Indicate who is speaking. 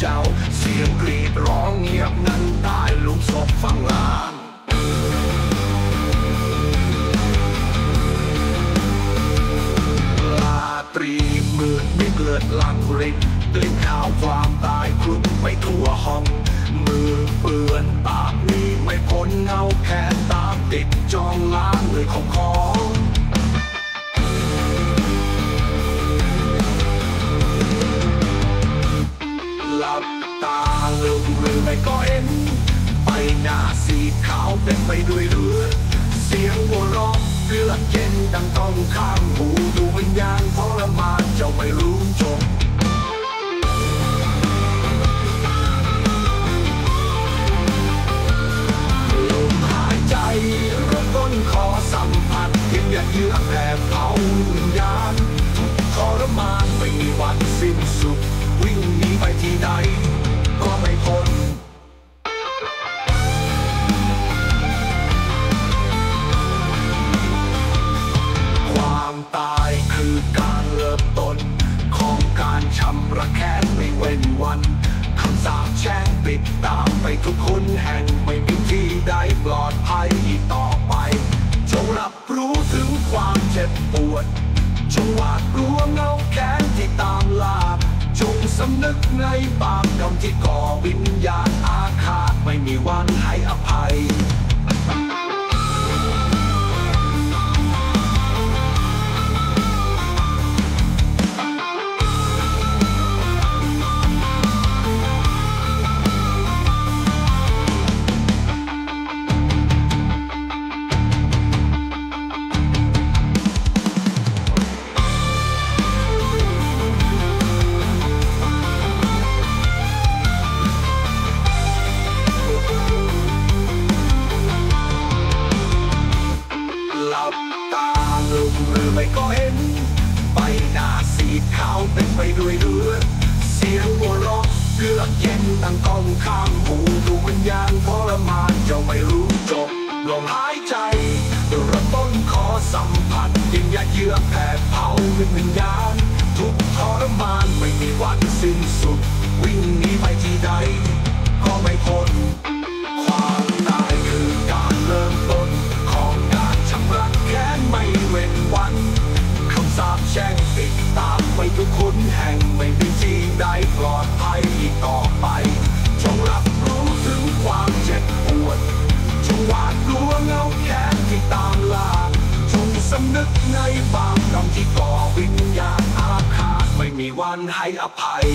Speaker 1: เจ้า เสียงกรีดร้องเงียบนั้นตายลุมศพฟังลานลาตรีมืดมิดเลือดหลังรินกลิ่นข่าวความตายคลุ้งไปทั่วห้อง มือเปื้อนปากนี้ไม่พ้นเงาแค่ตามติดจองล้างเลยของขอ ลืมหรือไม่ก็เห็นใบหน้าสีขาวเป็นไปด้วยเลือดเสียงหัวเราะเลือดเย็นดังต้องข้างหูดูวิญญาณทรมานเจ้าไม่รู้จบลมหายใจเริ่มต้นขอสัมผัสเพียงอย่าเยือกแผลเผาวิญญาณทุกข์ทรมานไม่มีวันสิ้น ติดตามไปทุกคนแห่งไม่มีที่ใดปลอดภัยต่อไป จงรับรู้ถึงความเจ็บปวด จงหวาดกลัวเงาแค้นที่ตามลาบจงสำนึกในบาปกรรมที่ก่อวิญญาณอาฆาตไม่มีวันให้อภัย สีขาวเป็นไปด้วยเลือดเสียงหัวเราะเลือดเย็นตั้งกองข้างหูดูวิญญาณทรมานเจ้าไม่รู้จบลมหายใจเริ่มต้นขอสัมผัสยิ่งยาเยือกแผดเผาวิญญาณทุกทรมานไม่มีวันสิ้นสุด วิ่งหนีไปที่ใด ก็ไม่พ้น ตามไปทุกคนแห่งไม่มีที่ใดปลอดภัยอีกต่อไป จงรับรู้ถึงความเจ็บปวด จงหวาดกลัวเงาแค้นที่ตามล่าจงสำนึกในบาปกรรมที่ก่อวิญญาณอาฆาตไม่มีวันให้อภัย